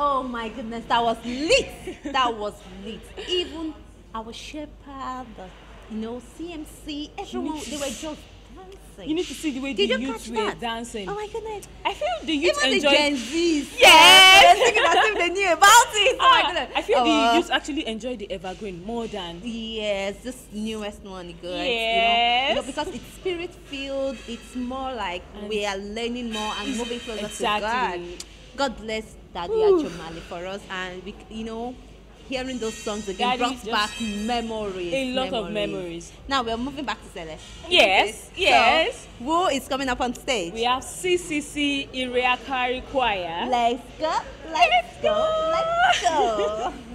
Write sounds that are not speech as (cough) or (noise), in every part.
Oh my goodness, that was lit. that was lit. Even our shepherd, you know, CMC, everyone, they were just dancing. You need to see the way Did the youth were that? dancing. Oh my goodness. I feel the youth Even enjoyed... the Gen Zs. Yes! thinking as if they knew about it. Oh my ah, goodness. I feel uh, the oh. youth actually enjoy the evergreen more than... Yes, this newest one, guys. Yes. You know, you know, because it's spirit-filled. It's more like and we are learning more and moving closer exactly. to God. God bless Daddy Achomale for us, and we, you know, hearing those songs again Daddy brought back memories. A lot memories. of memories. Now we're moving back to Sele. Yes, okay. yes. So, who is coming up on stage? We have CCC Iriakari Choir. Let's go, let's, let's go, go, let's go. (laughs)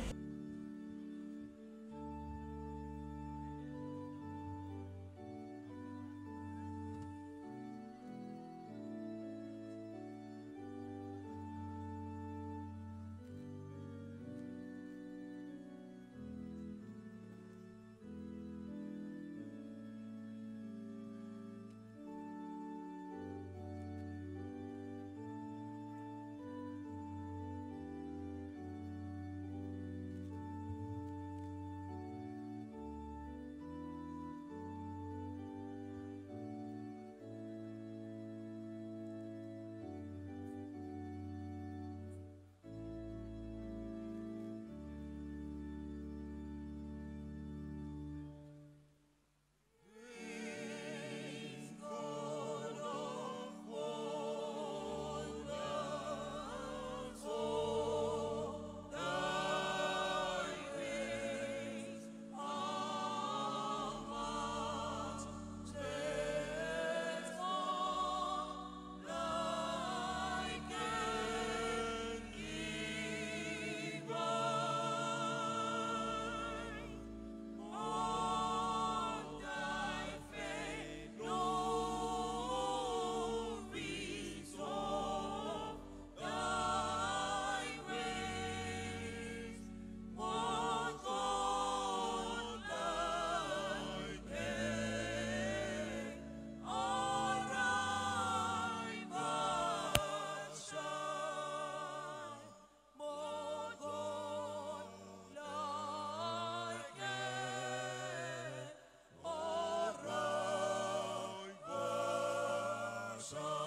Shabbat.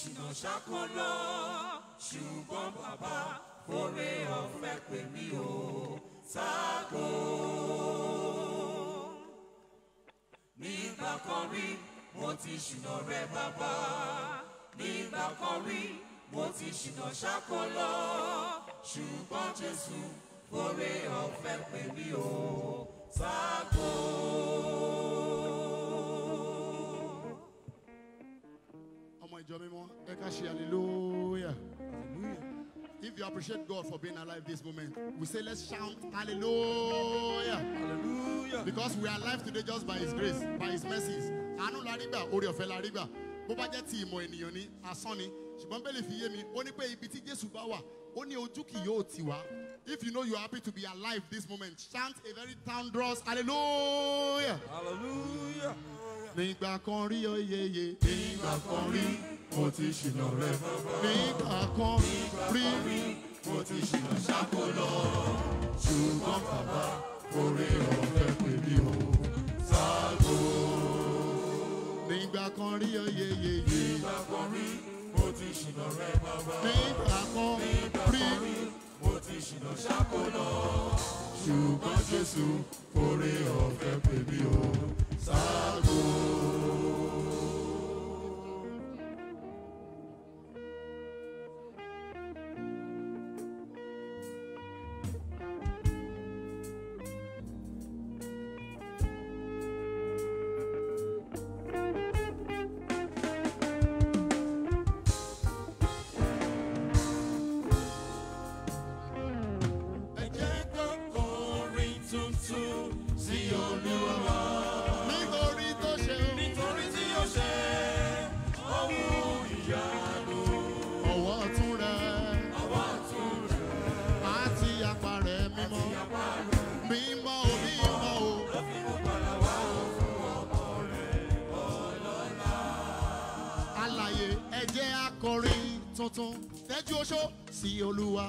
ṣìnà ṣákan lọ ṣùgbọ́n bàbá oore ọ̀fẹ́ pè mí o sáàkó. nígbà kan rí mo ti ṣìnà rẹ bàbá nígbà kan rí mo ti ṣìnà ṣákan ṣùgbọ́n Jésù oore ọ̀fẹ́ pè mí o sáàkó. hallelujah. If you appreciate God for being alive this moment, we say let's shout hallelujah. Hallelujah. Because we are alive today just by his grace, by his mercies. Àánú la rí gbà, oore la rí gbà. Bó ti ìmọ̀ ènìyàn ni, asán ni. Ṣùgbọ́n bẹ́ẹ̀ mi, ó ní pé ibi tí Jésù bá wà, ó If you know you are happy to be alive this moment, chant a very thunderous hallelujah. Hallelujah. Nígbà kan rí oyeye. Nígbà kan rí mo ti ṣìnà rẹ. nígbà kan rí mo ti ṣìnà ṣáko lọ. ṣùgbọ́n bàbá orí ọ̀fẹ́ pè mí o sáàgó. nígbà kan rí oyeyeye. nígbà kan rí mo ti ṣìnà rẹ nígbà kan rí mo ti ṣìnà ṣáko lọ. ṣùgbọ́n Jésù orí ọ̀fẹ́. tuntun tẹ́jú oṣó sí olúwa.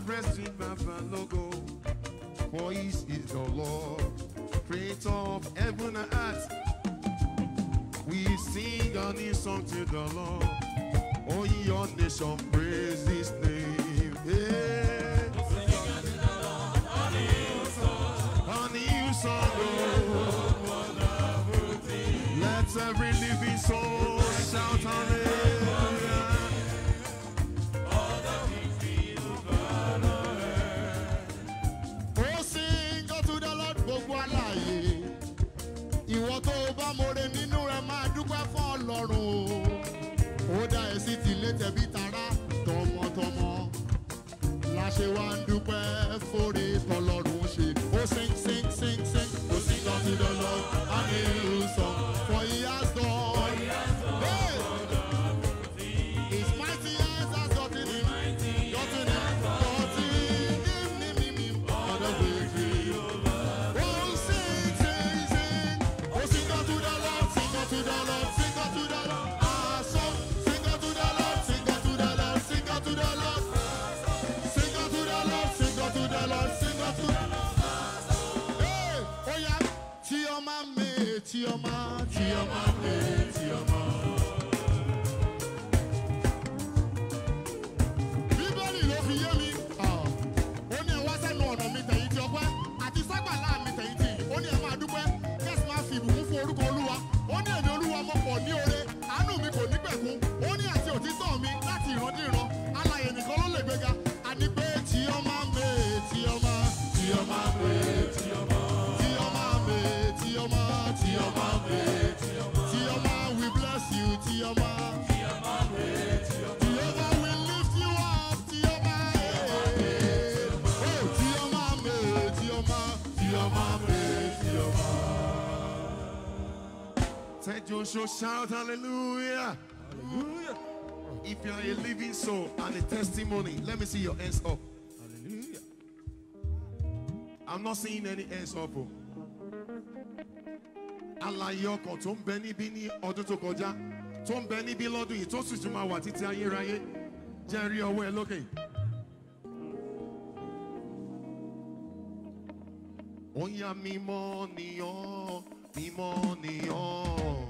have rest in should shout hallelujah. Hallelujah. If you are a living soul and a testimony, let me see your hands up. Hallelujah. I'm not seeing any hands up. Oh. Alaye ọkàn tó ń bẹ níbí ní ọdún tó kọjá tó tó sì tún máa wà títí ayérayé jẹ́ rí ọwọ́ ẹ lókè. Ó yá mímọ́ nìyọ́ mímọ́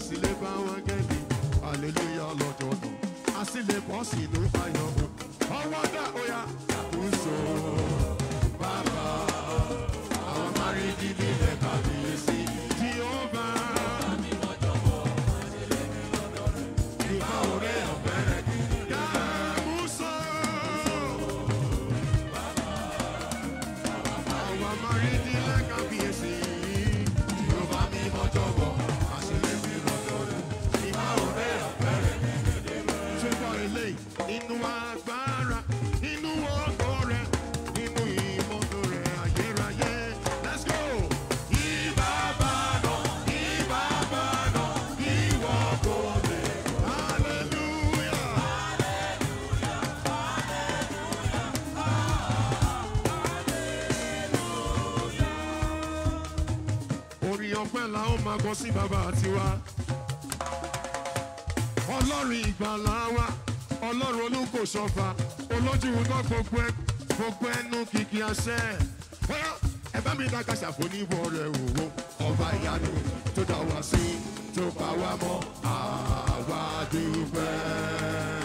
àsìlè bá wọn gẹ́lì àlèlúyà lọ́jọ́ náà àsìlè bọ́ọ̀sì ló bá sí bàbá tiwa. ọlọ́run ìgbàlà wa ọlọ́run olúkòsọ́fà olójú tó gbogbo ẹ gbogbo ẹnu kìkì àṣẹ. ẹ bá mi dàgbà ṣàfoníwọ̀ rẹ̀ òwò ọba ìyanu tó dá wa sí tó pa wá mọ́ àwa dúpẹ́.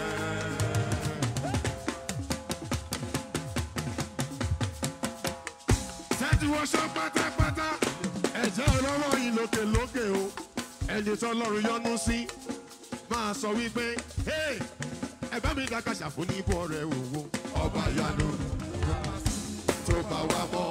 ẹni tọ́lọ́run yọ́nú sí máa sọ wípé ẹ bá mi dàgbà ṣàfùní bọ́ rẹ̀ òwò ọba ìyanu tó bá wa mọ́.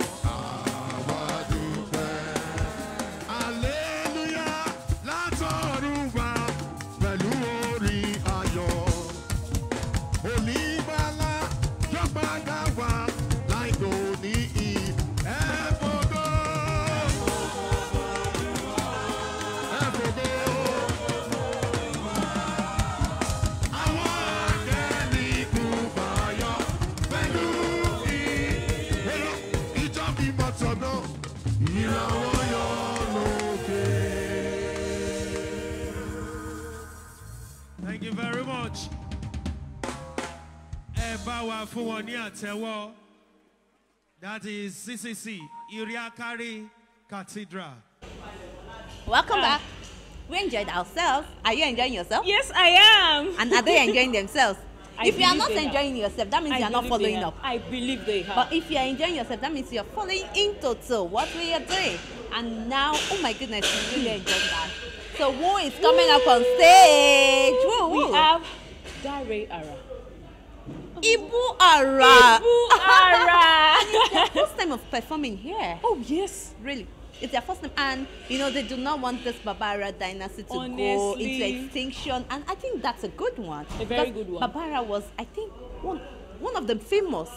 ní àtẹ́wọ́ that is CCC Iriakari Cathedral. Welcome back. We enjoyed ourselves. Are you enjoying yourself? Yes, I am. And are they enjoying themselves? (laughs) I if you are not enjoying have. yourself, that means you are not following up. I believe they have. But if you are enjoying yourself, that means you are following in total what we are doing. And now, oh my goodness, you really enjoyed that. So who is coming Woo! up on stage? Woo, woo. We have Dare Ara. Ibu Ara. Ibu Ara. (laughs) it's their first time of performing here. Oh yes. Really. It's their first time, and you know they do not want this Babara dynasty to Honestly. go into extinction, and I think that's a good one. A very good one. Babara was, I think, one one of the famous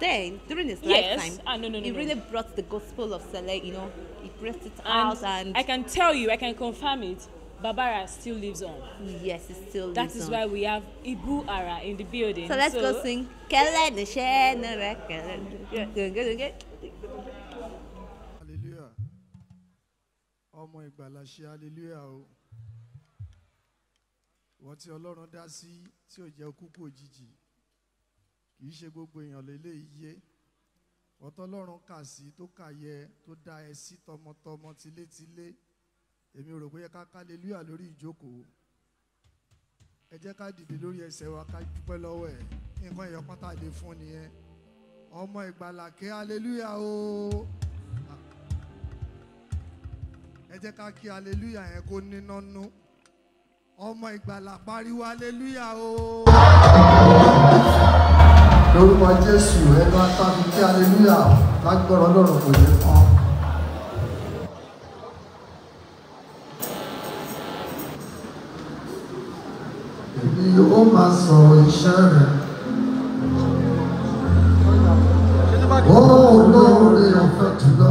then during his yes. lifetime. Ah, no, no, no, he really brought the gospel of Saleh. You know, he pressed it and out, and I can tell you, I can confirm it Babara still lives on. Yes, it still lives on. That is on. why we have Ibu Ara in the building. So let's so, go sing. Kele Hallelujah. Ọmọ ìgbàlà ṣe hallelujah o. Ìwọ tí Ọlọ́run dá sí tí ò jẹ́ kúkú òjijì. Kì í ṣe gbogbo èèyàn lélẹ́yìí yé. Ọ̀tọ́ Ọlọ́run kà sí tó kà yẹ tó dá ẹ sí tọmọtọmọ tilétilé. Tilé èmi rò pé yẹ ká hallelujah lórí ìjókòó ẹ jẹ́ ká dìde lórí ẹsẹ̀ wa ká dúpẹ́ lọ́wọ́ ẹ̀ nǹkan ìyọkàn tá a lè fún nìyẹn ọmọ ìgbàlà ké hallelujah o ẹ jẹ́ ká kí hallelujah yẹn kó níná nú ọmọ ìgbàlà pariwo hallelujah o. lórúkọ jésù ẹ bá tábi kí hallelujah lágbára ọlọ́run kò ní kán. You Èmi ó máa sọ̀rọ̀ iṣẹ́ rẹ̀. Ó lóore ọ̀fẹ́ jùlọ.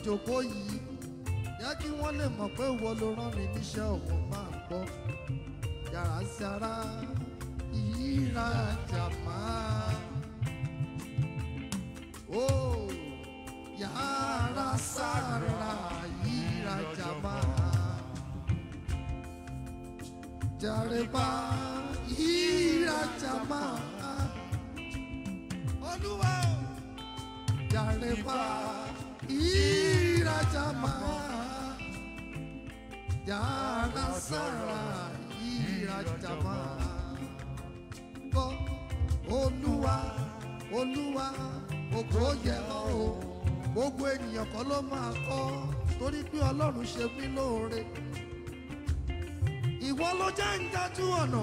ìjòkó yìí jẹ́ kí wọ́n lè mọ̀ pé ìwọ ló rán mi níṣẹ́ ọ̀wọ́ máa ń gbọ́ yàrá sí ara ìyíra jàmá. ó yàrá sára ìyíra jàmá. jàrèbá ìyíra jàmá. olúwa jàrèbá ira jamaa jana sara ira jamaa gbọ́ olúwa olúwa ògo yẹ ọ́ o gbogbo ènìyàn kan ló máa kọ́ torí pé ọlọ́run ṣe mí lóore ìwọ ló jẹ́ ń dájú ọ̀nà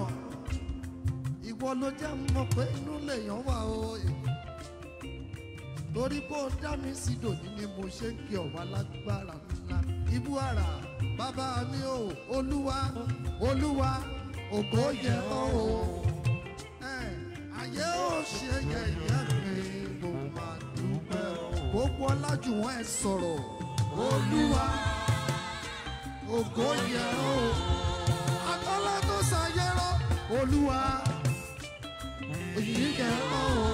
ìwọ ló jẹ́ mọ̀ pé inú lèèyàn wà o torí kó dá mi sí dòní ni mo ṣe ń kí ọ̀wá lágbára ńlá ibú àrà bàbá mi ò olúwa olúwa ògo yẹ ọ́ o ayé ò ṣe yẹ̀yẹ́ mi mo máa dúpẹ́ o gbogbo ọlájú wọn ẹ sọ̀rọ̀ olúwa ògo yẹ ọ́ o akọ́lá tó ṣayẹ́rọ́ olúwa òyìnbó yẹ ọ́ o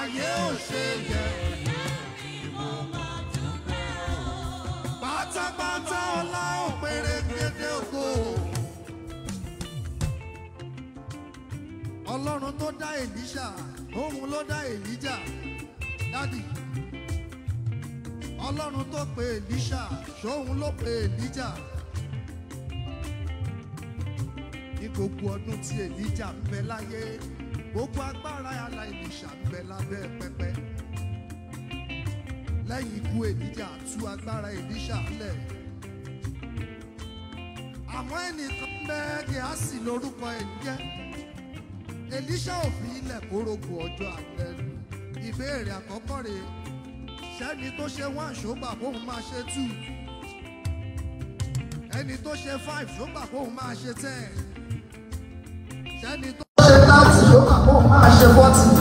ayé ò ṣe yẹ. pátápátá ọlá ò pèrègede ògo. ọlọ́run tó dá èlíṣà òun ló dá èlíjà dádì ọlọ́run tó pe èlíṣà ṣóun ló pe èlíjà ní gbogbo ọdún tí èlíjà ń bẹ láyé gbogbo agbára aláìlèṣà ń bẹ lábẹ́ pẹpẹ lẹ́yìn ikú èlíjà tú agbára èlíṣà lẹ̀ àmọ́ ẹnìkan bẹ́ẹ̀ Gẹ̀hásì lórúkọ ẹ̀ ń jẹ́ èlíṣà ò fi ilẹ̀ kórógbò ọjọ́ àgbẹ̀ lu ìbéèrè àkọ́kọ́ rèé sẹ́ni tó ṣe one ṣógbà kóun máa ṣe two ẹni tó ṣe five ṣógbà kóun máa ṣe ten sẹ́ni tó máa bọ̀ máa ṣe fọ́tì.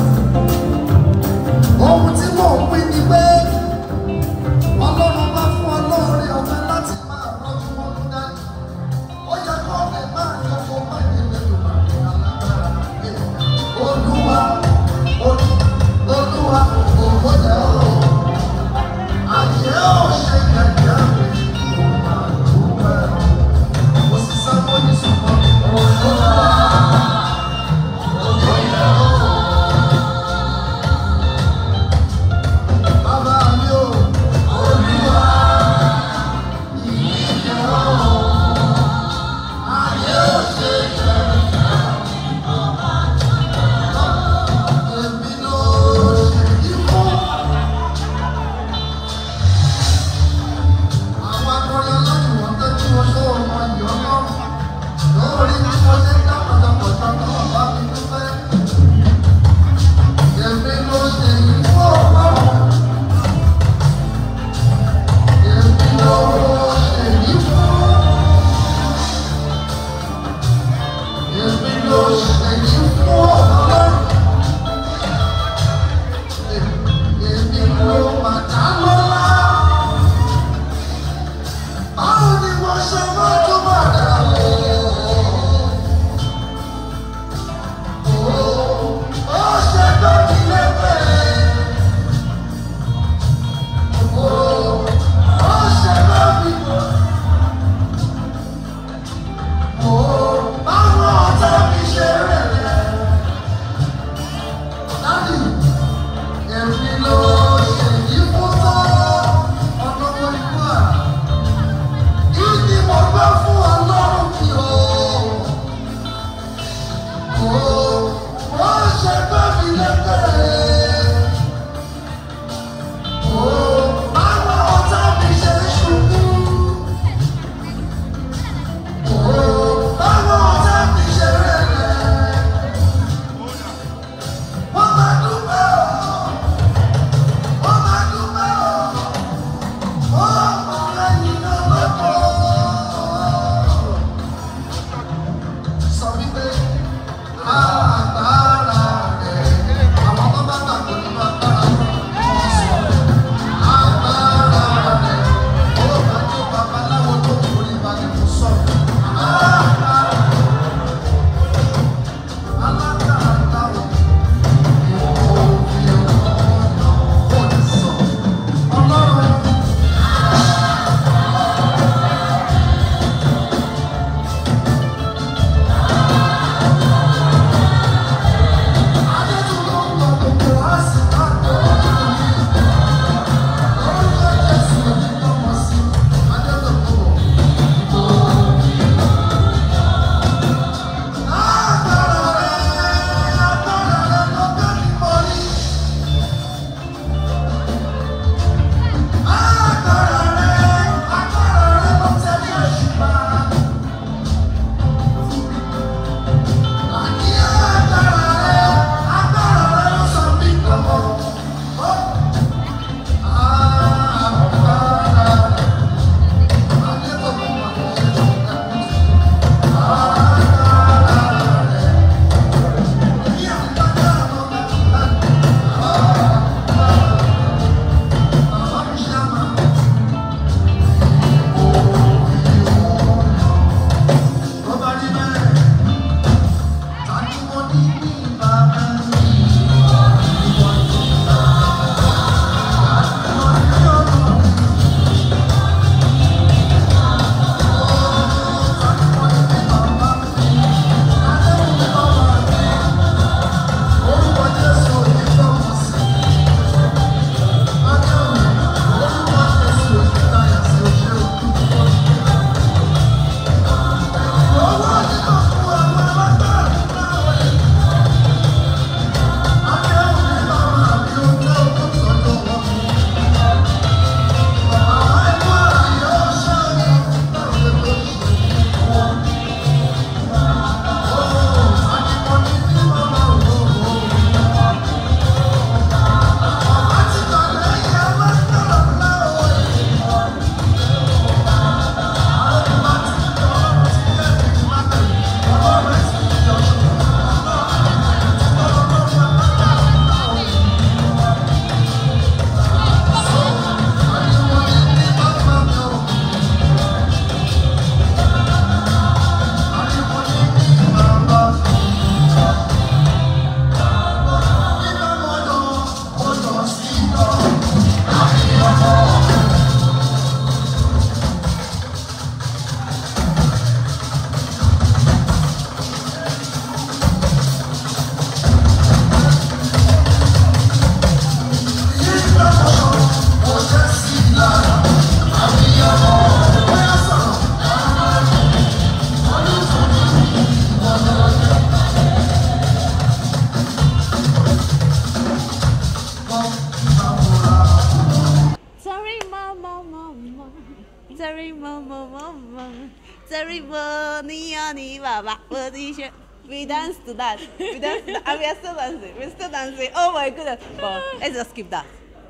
we dance to that. We dance to that. and we are still dancing. We're still dancing. Oh my goodness. But let's just skip that.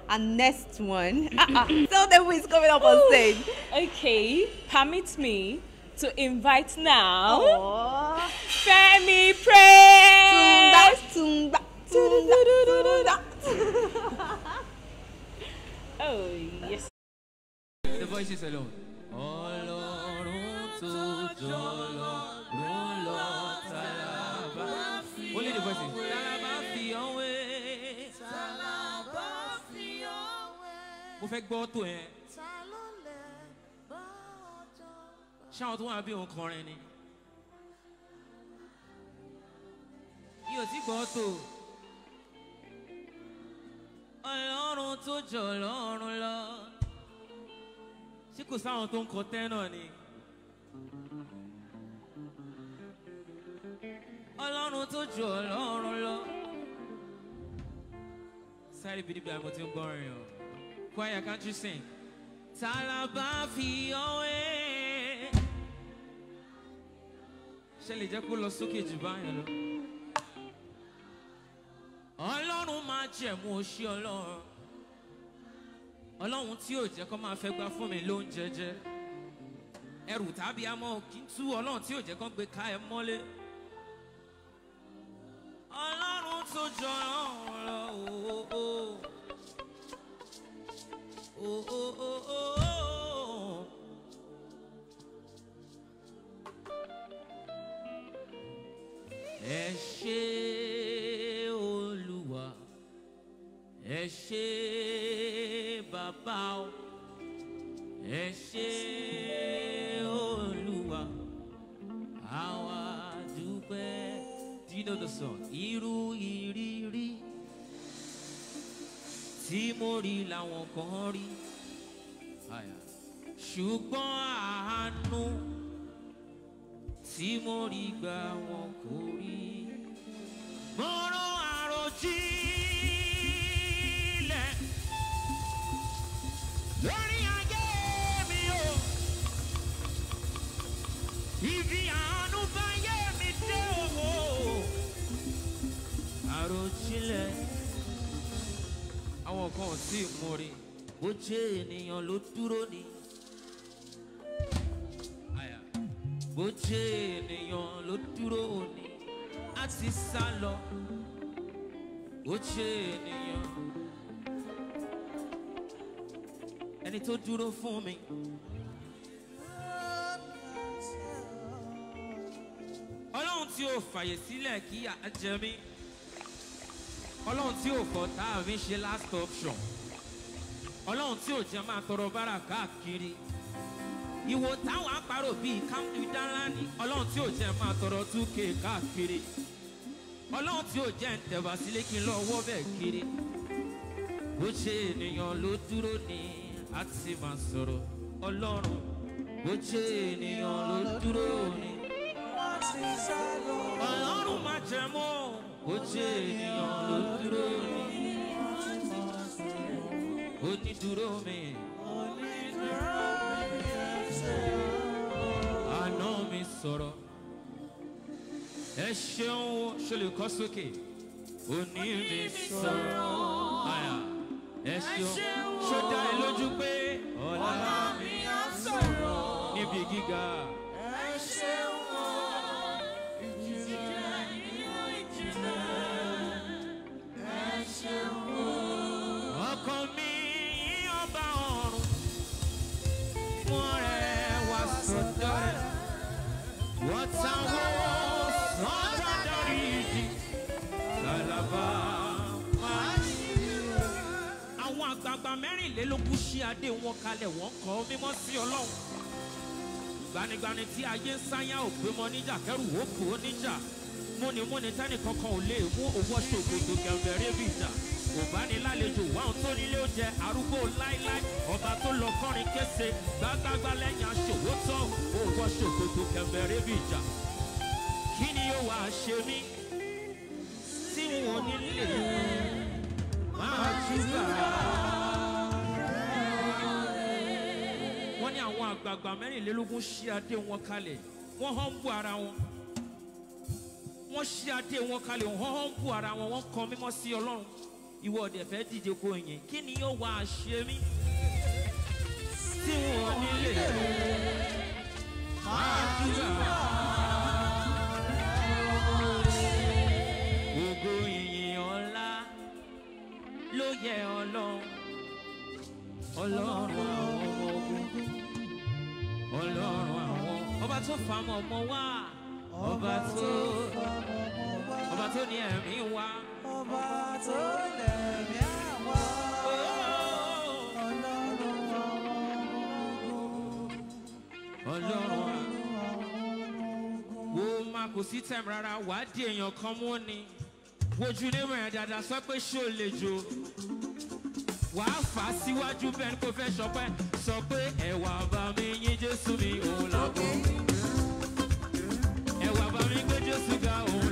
And next one. Ah, ah. so them who is coming up on stage. Okay. Permit me to invite now Aww. Femi Praise. Tumba, tumba, tumba, tumba. (laughs) oh, yes. The voices alone. Ọlọ́run tó jọ lọ. mo fẹ́ gbọ́ tó yẹn. ta ló lè bá ọjọ́ bá. ṣáwọn tó wà bí òun kọrin ni. mi ò tí gbọ́ tó. ọlọ́run tó jọ lọ́run lọ. ṣé kò sáwọn tó ń kọ tẹ́ náà ni. ọlọ́run tó jọ lọ́run lọ. sáré bídíbi àmọ́ tí ń gbọ́rin o. Choir, can't you sing? Talaba owe. Ṣẹlẹ̀ jẹ́ kó lọ sókè jù báyìí lọ. Ọlọ́run máa jẹ̀mú oṣí Ọlọ́run. Ọlọ́run tí ò jẹ́ kó máa fẹ́ gbá fún mi ló ń jẹjẹ. Ẹrù tàbí amọ̀ kí n tú Ọlọ́run tí ò jẹ́ kó gbé ká ẹ mọ́lé. Ọlọ́run tó jọ Oh, oh, oh, oh. Ẹ ṣé Olúwa, ẹ ṣé Bàbá o, ẹ Do you know the song? Irú ìrí tí mo rí làwọn kan rí ṣùgbọ́n àánú tí mo rí gbà wọn kò rí mo rán ibi àánú bá yé mi dé o àròjinlẹ̀ táwọn kan ò sí ìmúre. bó jẹ́ ènìyàn ló dúró ni. bó jẹ́ ènìyàn ló dúró ni. a ti sá lọ. bó jẹ́ ènìyàn. ẹni tó dúró fún mi. ọlọ́run tí ó fàyè sílẹ̀ kí a jẹ ọlọ́run tí ò fọ́ tá a fi ṣe last option ọlọ́run tí ò jẹ́ máa tọrọ bára káàkiri ìwò táwọn àparò bíi kámi dára ní ọlọ́run tí ò jẹ́ máa tọrọ 2 káàkiri ọlọ́run tí ò jẹ́ ń tẹ̀wá sílé kí n lọ wọ́ bẹ́ẹ̀ kiri bó ṣe ènìyàn ló dúró ní a ti máa sọ̀rọ̀ ọlọ́run bó ṣe ènìyàn ló dúró ní. ọlọ́run máa jẹ mọ́ ojú ènìyàn ló dúró mi onídúró mi àná mi sọ̀rọ̀ ẹ ṣeun ṣe lè kọ́ sókè òní mi sọ̀rọ̀ àyà ẹ ṣeun ṣó dá ẹ lójú pé ọ̀la mi á sọ̀rọ̀ níbi gíga. rẹ̀ wá sọ́dọ̀ rẹ̀ wọ́n táwọn sọ́dọ̀ dárí jì lálàbà máa ṣí rẹ̀. àwọn àgbààgbà mẹ́rìnlélógún ṣí adé wọn kalẹ̀ wọ́n kọ́ mímọ́ sí ọlọ́run gbanigbani tí ayé ń sáyà òpè mọ níjà kẹrù òkú oníjà múnimúni tẹ́nìkankan ò lè mú owó ṣòkòtò gẹ̀ǹgẹ̀rẹ́ bìjà kò bá ní lálejò wá ohun tó nílé ó jẹ arúgbó láíláí ọba tó lọ kọrin kése gbágbágbá lẹ́yìn aṣòwò tán òwò ṣòkòtò kẹmẹrẹ bí ìjà kí ni ó wàá ṣe mí tí wọn nílé máa júbà. wọ́n ní àwọn àgbààgbà mẹ́rìnlélógún ṣí adé wọn kalẹ̀ wọ́n hàn bú ara wọn wọ́n ṣí adé wọn kalẹ̀ wọ́n hàn bú ara wọn wọ́n kọ mímọ́ sí ọlọ́run ìwọ ọ̀dẹ̀ fẹ́ díje kó yìn kí ni yóò wá ṣe mí tí wọ́n nílé máa dúró. Ògo ìyìn ọ̀la ló yẹ ọlọ́run ọlọ́run àwọn ọmọ ogun ọlọ́run àwọn ọba tó fàmọ́ ọmọ wa ọba tó ọba tó ní ẹ̀mí wa kò sí tẹ̀m rárá wàá di èèyàn kan mú ni wojú nímọ̀ ẹ̀ dáadáa sọ pé ṣé o lè jo wàá fà á síwájú bẹ́ẹ̀ ni kò fẹ́ sọpẹ́ sọ pé ẹ̀wà bá mi yín jésù mi òun lọ́gbọ̀n ẹ̀wà bá mi gbé jésù ga òun.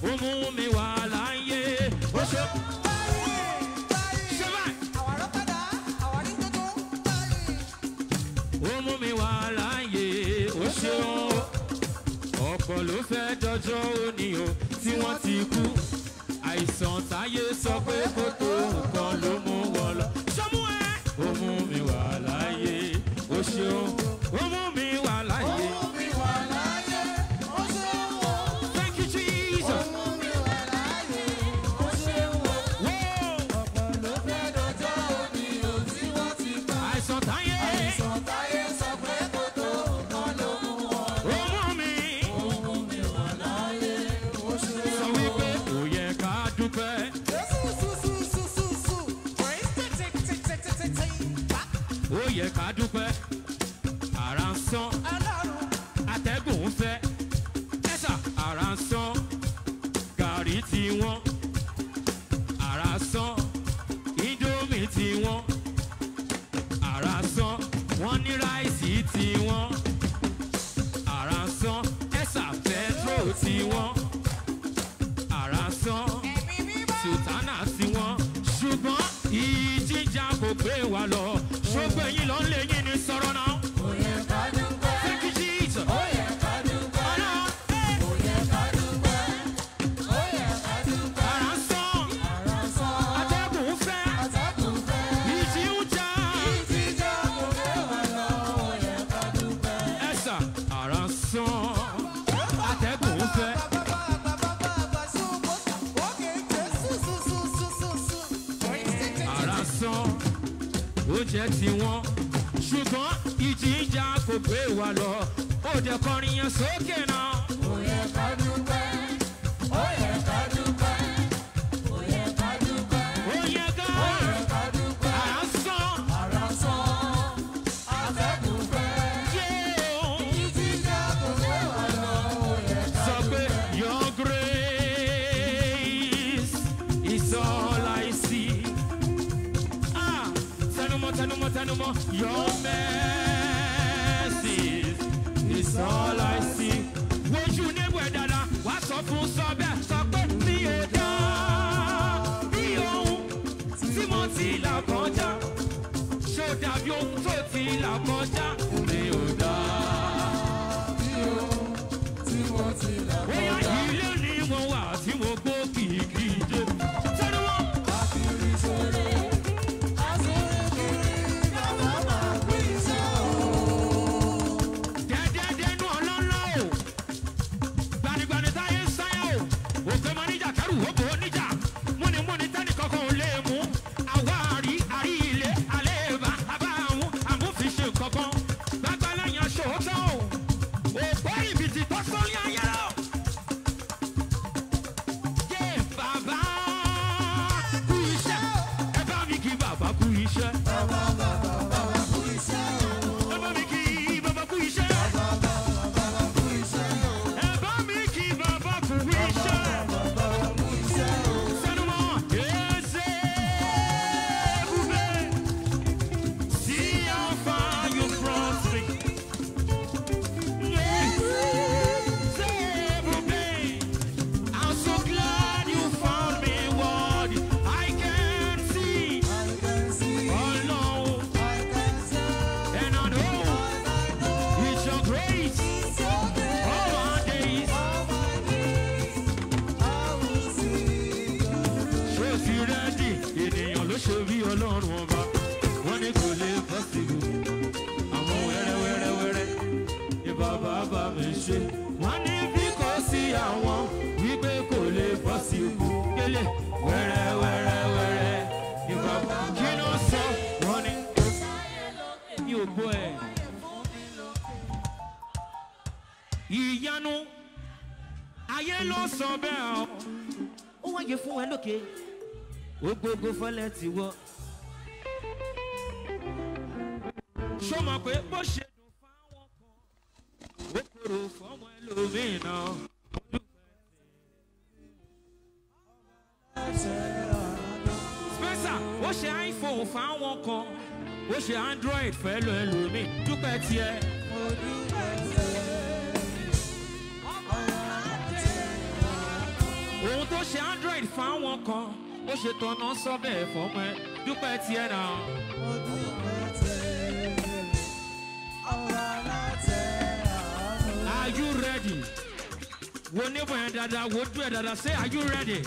Vamos do. Eu sou quem gbogbo fọlẹ́ ti wọ́. ṣó mọ̀ pé bó ṣe dùn fáwọn kan ó kúrò fọ́mọ ẹlòmíì náà. spencer ó ṣe iphone fáwọn kan ó ṣe android fẹ́ lọ ẹlòmíì dúpẹ́ tiẹ̀. mo dúpẹ́ tiẹ̀. tó ṣe android fáwọn kan bó ṣe tọ́nà sọ bẹ́ẹ̀ ẹ dúpẹ́ tiẹ̀ náà. mo Are you ready? wo níbọn yẹn dáadáa wo dún ẹ dáadáa say are you ready?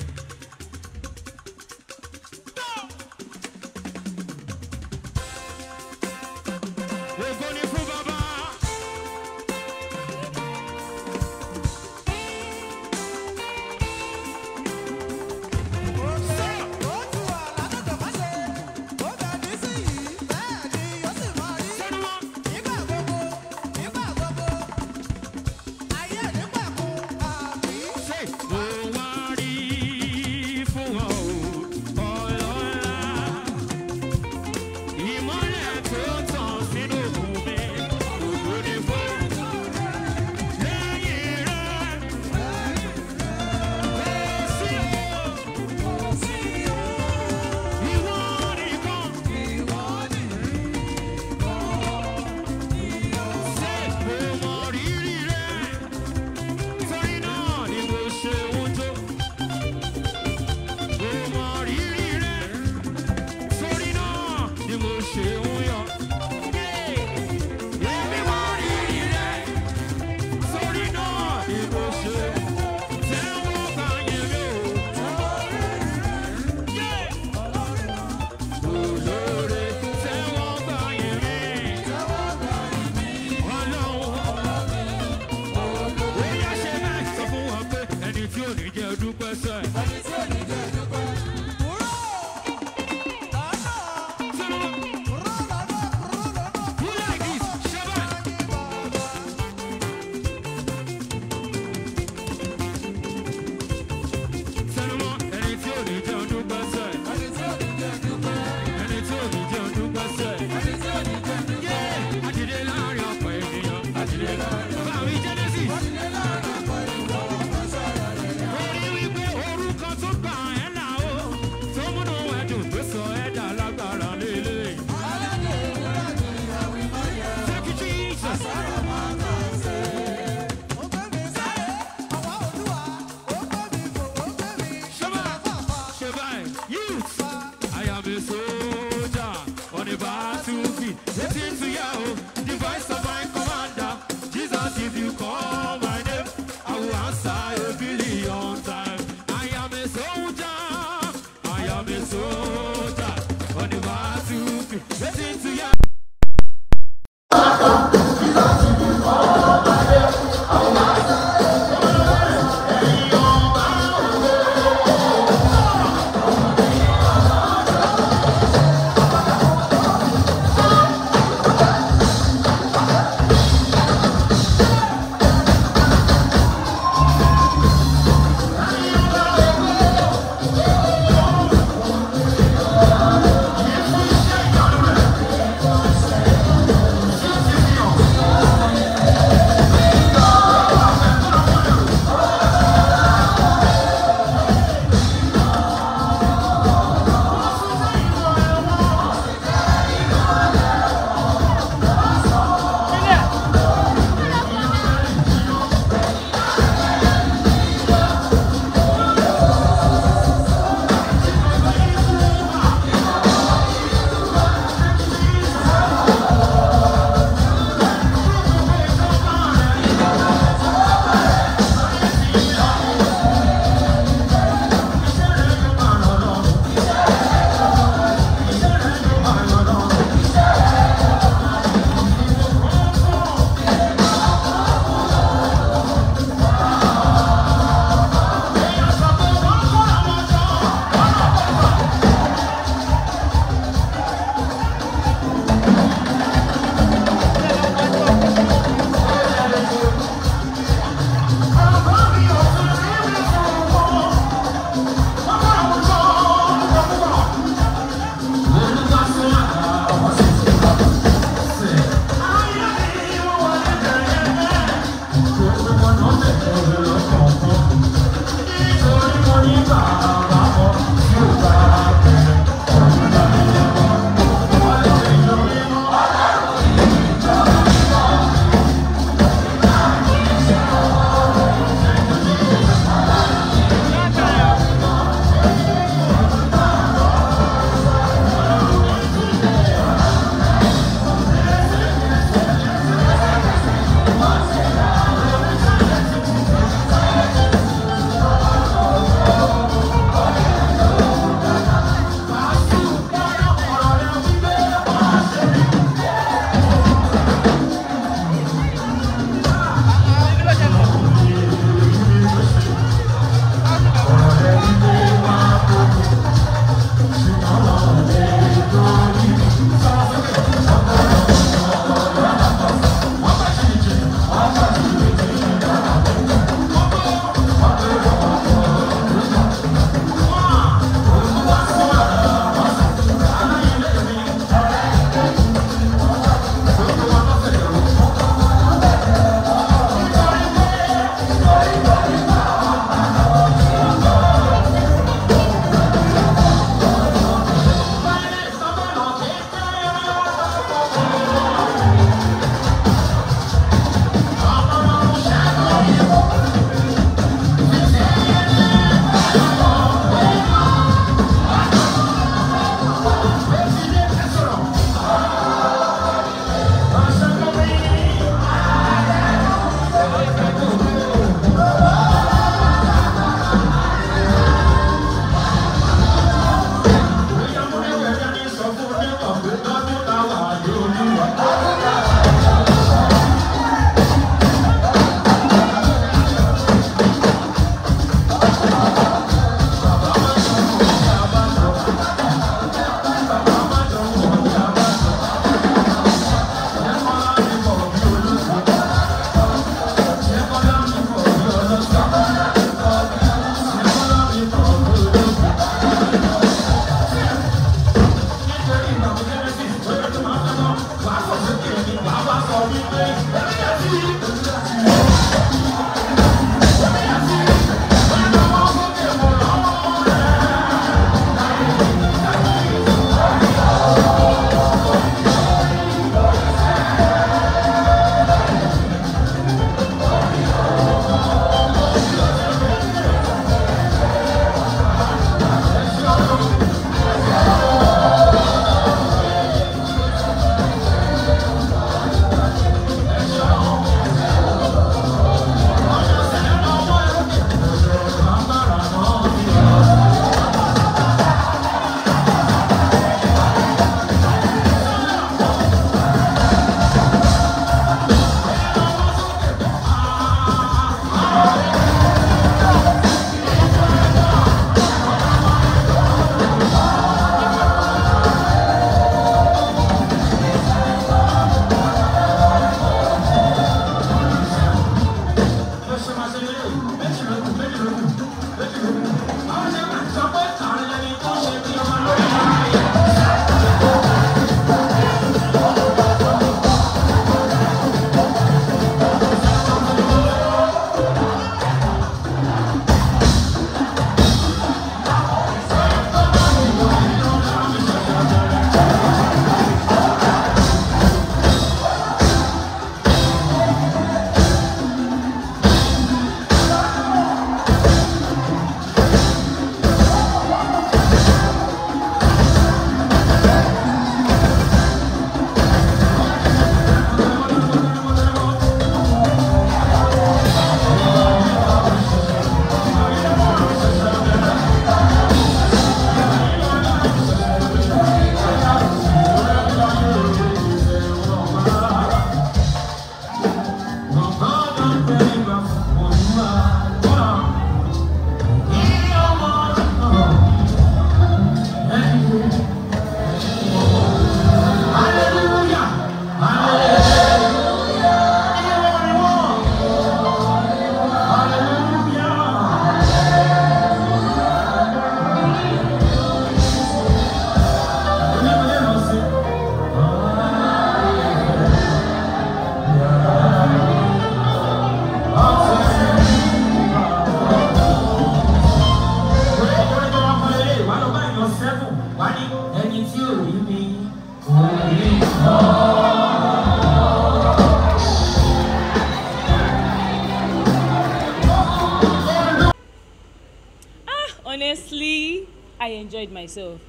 enjoyed myself.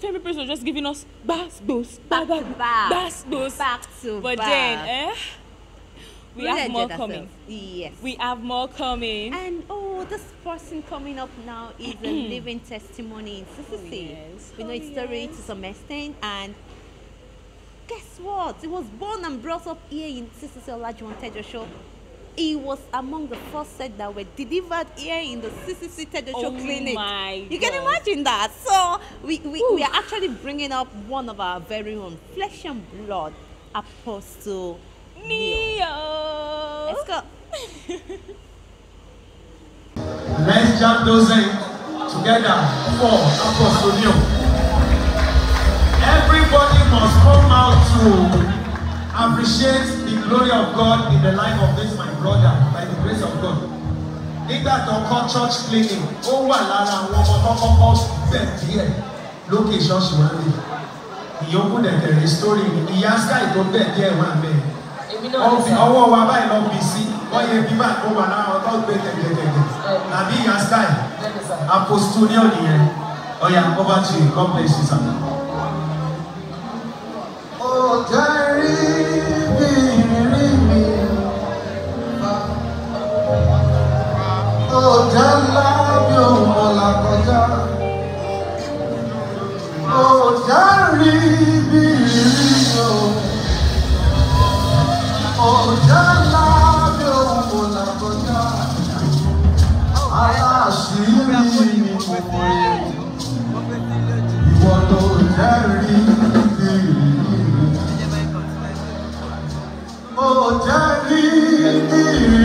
Femi people just giving us bass boos, back back, bass boos, back to but back. then, eh? We, we have more coming. Ourselves. Yes. We have more coming. And oh, this person coming up now is a mm. living testimony in CCC. Oh, yes. We know oh, its story to some extent and guess what? It was born and brought up here in CCC Olajuwon Tejo Show he was among the first set that were delivered here in the CCC Tedocho oh Clinic. My you can imagine that. So we, we, we are actually bringing up one of our very own flesh and blood, Apostle Neo. Let's go. (laughs) Let's jump those in together for Apostle Neo. Everybody must come out to appreciate glory of God in the life of this my brother by the grace of God. Nígbà tó kọ́ church cleaning, ó wà lára àwọn ọmọ tó kọ́kọ́ bẹ̀ díẹ̀ lókè ṣọ́ọ̀ṣì wá lè. Ìyókù dẹ̀kẹ̀rẹ̀ story ìyá sky tó bẹ̀ díẹ̀ wà bẹ́ẹ̀. Ọwọ́ wa báyìí lọ bì sí, wọ́n yẹ bí bá ó wà lára ọ̀tọ́ gbé tẹ̀tẹ̀tẹ̀tẹ̀. Tàbí ìyá sky, apostolion nìyẹn. Ọ̀yà over to you, God bless you, sir. Oh, jẹ́ Oh ńlá bí òun ọ̀la kọjá ọjà rí bí ìrírí o ọjà ńlá bí òun ọ̀la kọjá aláṣírí ni mo mọ ìwọ tó jẹ́rìí bí ìrírí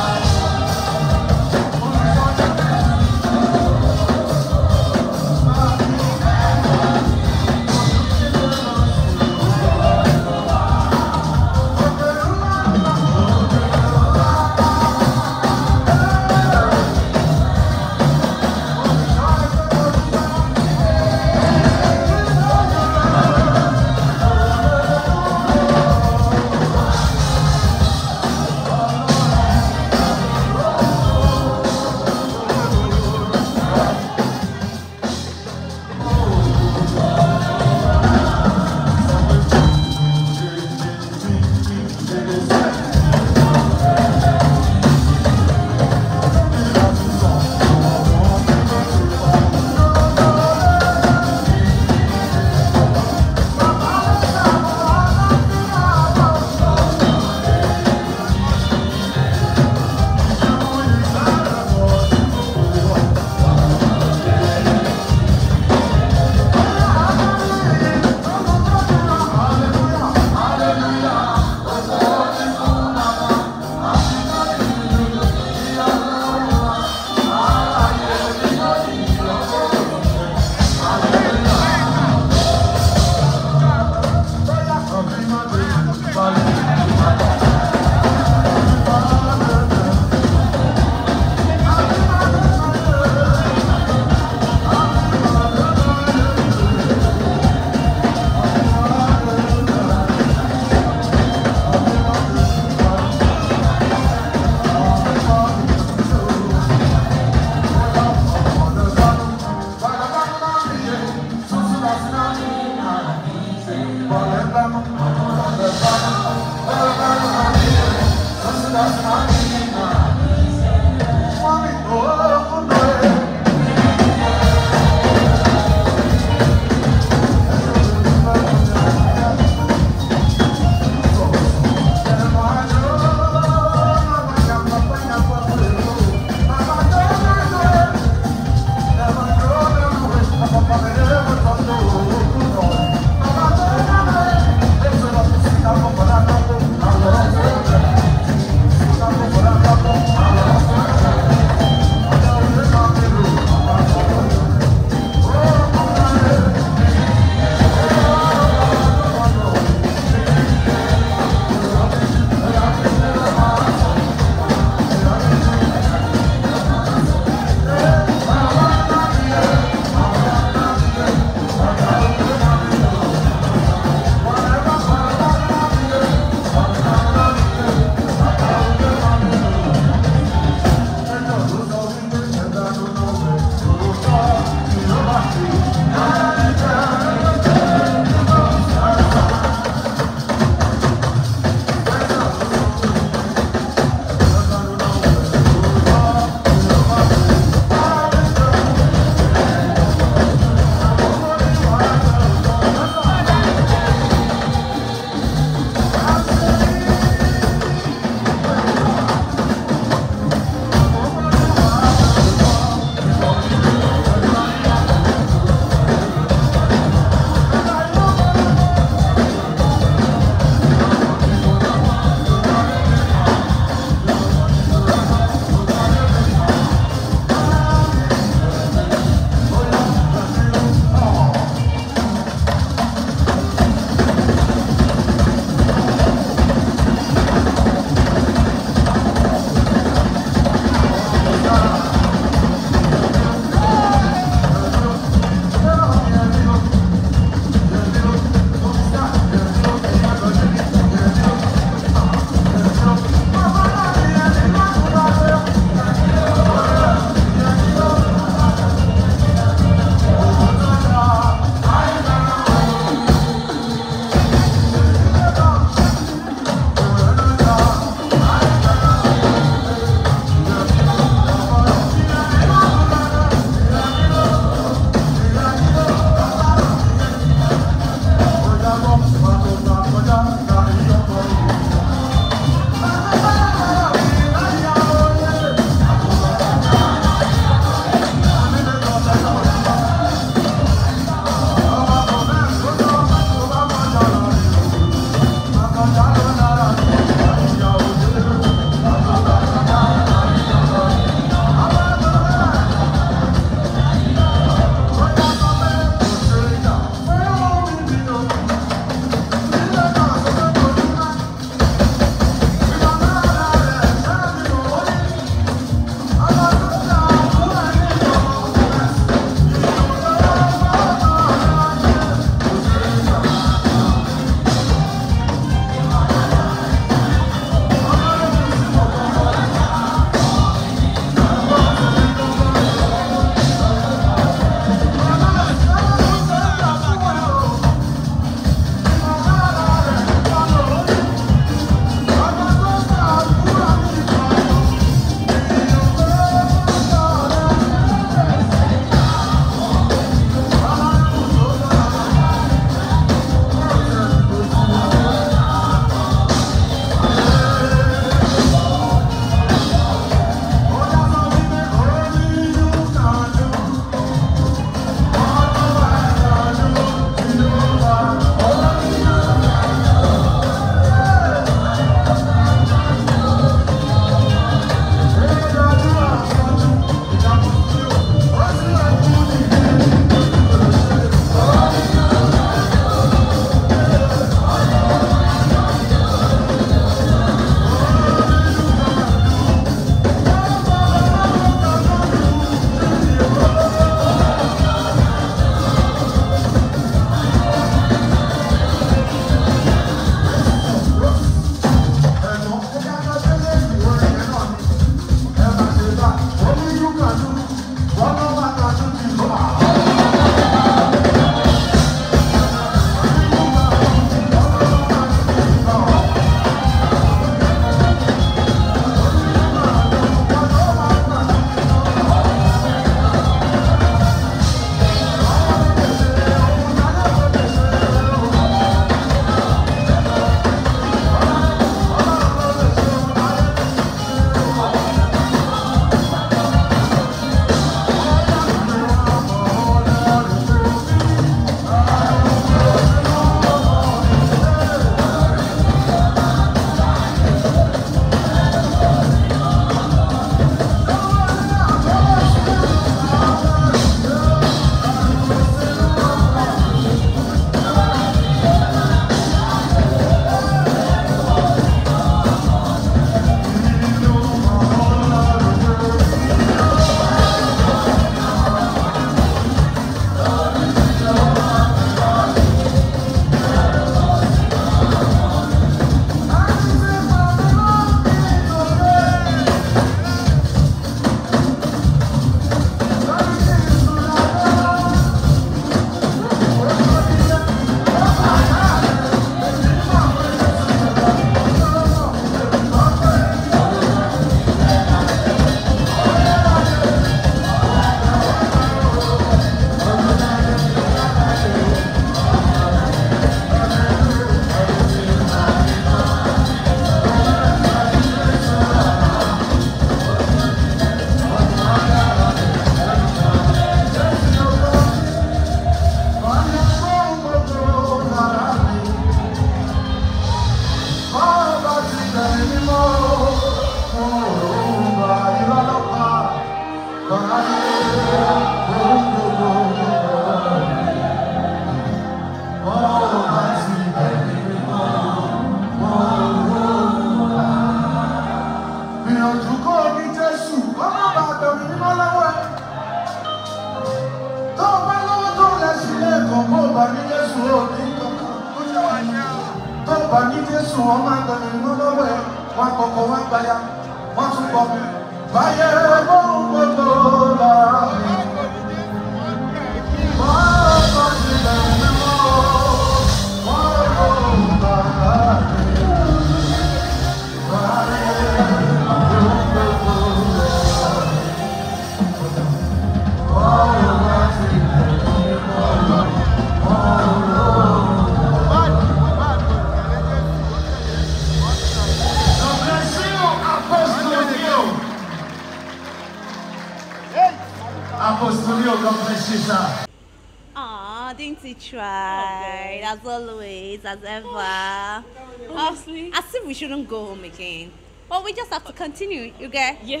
continue, you get? Yeah.